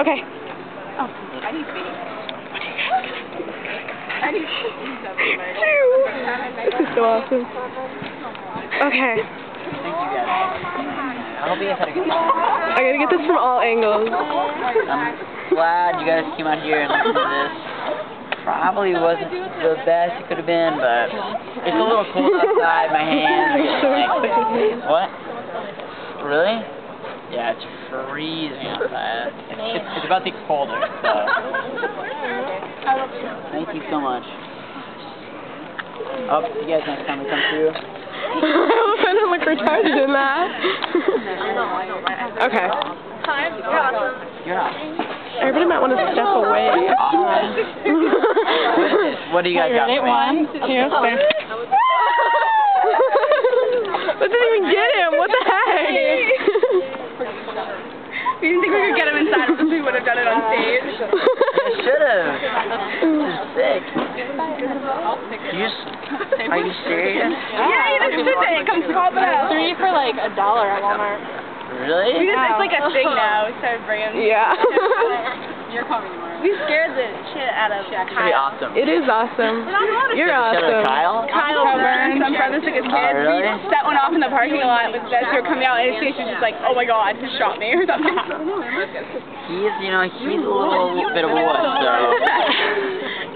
Okay. Oh, I need space. I need This is so awesome. Okay. Thank you guys. I hope you guys had a good time. I gotta get this from all angles. I'm glad you guys came out here and listened to this. Probably wasn't the best it could have been, but it's a little cold outside. My hands are getting like, what? Really? Yeah, it's freezing outside. It's, it's, it's about to get colder, so. Thank you so much. Hope to see you guys next time we come through. I sounded like retarded in that. okay. You're not. Everybody might want to step away. What is this? What do you guys got for me? One, two, three. that didn't even get him. What the heck? We didn't think we could get him inside because we would have done it on stage. You should have. This is sick. You s- are you serious? Yeah, you just sit there. Come swap it out. Three for like a dollar at Walmart. Really? We Really? just, it's like a thing now. We started bringing. Yeah. You're coming tomorrow. We scared the shit out of It's pretty awesome. it is awesome. You're Shout out to awesome. Kyle. Kyle Burns, some brother took his. Oh, really? We set one off in the parking lot with this. We were coming out, and his face was just like, oh my god, he shot me or something. He's, you know, he's a little bit of a wuss, so.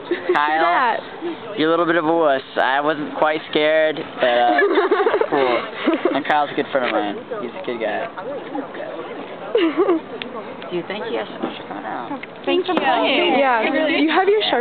Kyle, that. you're a little bit of a wuss. I wasn't quite scared, but uh, cool. And Kyle's a good friend of mine. He's a good guy. Dude, thank you guys so much for coming out. Thanks for playing. Yeah. You have your sharp.